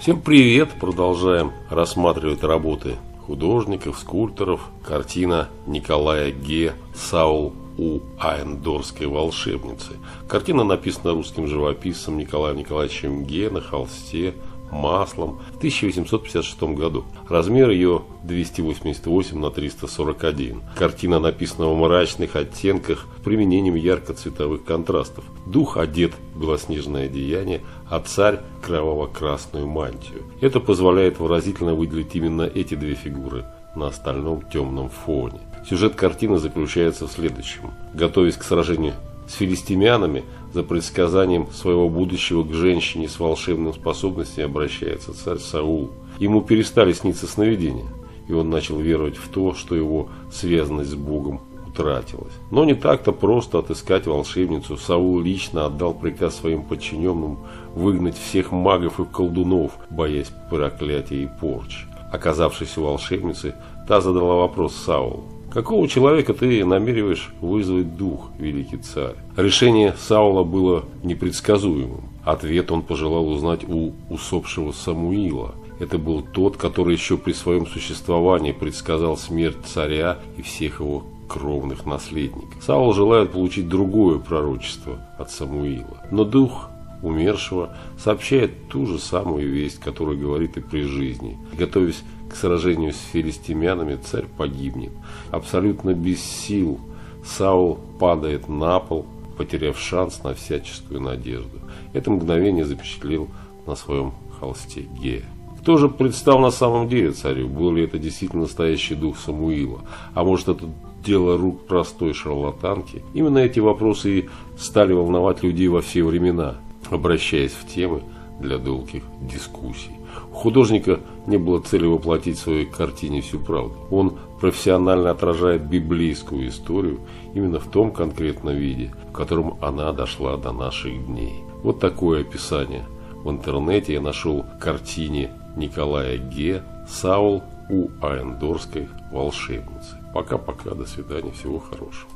Всем привет! Продолжаем рассматривать работы художников, скульпторов. Картина Николая Ге «Саул у Аендорской волшебницы». Картина написана русским живописцем Николаем Николаевичем Ге на холсте маслом в 1856 году. Размер ее 288 на 341. Картина написана в мрачных оттенках применением ярко-цветовых контрастов. Дух одет в белоснежное одеяние, а царь – кроваво-красную мантию. Это позволяет выразительно выделить именно эти две фигуры на остальном темном фоне. Сюжет картины заключается в следующем. Готовясь к сражению с филистимянами за предсказанием своего будущего к женщине с волшебным способностями обращается царь Саул. Ему перестали сниться сновидения, и он начал веровать в то, что его связанность с Богом утратилась. Но не так-то просто отыскать волшебницу. Саул лично отдал приказ своим подчиненным выгнать всех магов и колдунов, боясь проклятия и порчи. Оказавшись у волшебницы, та задала вопрос Саулу. Какого человека ты намереваешь вызвать дух, великий царь? Решение Саула было непредсказуемым. Ответ он пожелал узнать у усопшего Самуила. Это был тот, который еще при своем существовании предсказал смерть царя и всех его кровных наследников. Саул желает получить другое пророчество от Самуила. Но дух умершего сообщает ту же самую весть, которую говорит и при жизни. Готовясь к сражению с филистимянами, царь погибнет. Абсолютно без сил Саул падает на пол, потеряв шанс на всяческую надежду. Это мгновение запечатлел на своем холсте Гея. Кто же предстал на самом деле царю? Был ли это действительно настоящий дух Самуила? А может это дело рук простой шарлатанки? Именно эти вопросы и стали волновать людей во все времена обращаясь в темы для долгих дискуссий. У художника не было цели воплотить в своей картине всю правду. Он профессионально отражает библейскую историю именно в том конкретном виде, в котором она дошла до наших дней. Вот такое описание. В интернете я нашел картине Николая Ге «Саул у Аендорской волшебницы». Пока-пока, до свидания, всего хорошего.